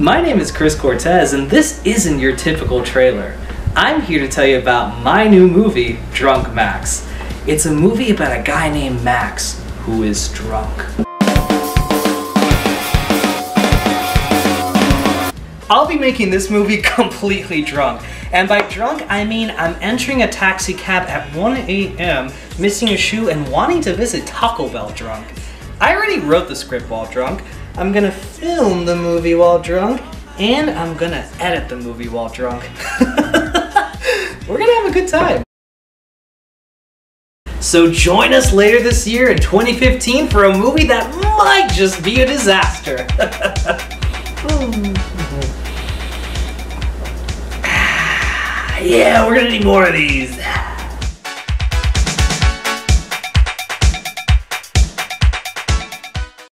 My name is Chris Cortez, and this isn't your typical trailer. I'm here to tell you about my new movie, Drunk Max. It's a movie about a guy named Max who is drunk. I'll be making this movie completely drunk. And by drunk, I mean I'm entering a taxi cab at 1 a.m., missing a shoe, and wanting to visit Taco Bell drunk. I already wrote the script while drunk. I'm gonna film the movie while drunk, and I'm gonna edit the movie while drunk. We're gonna have a good time. So join us later this year in 2015 for a movie that might just be a disaster. yeah, we're gonna need more of these.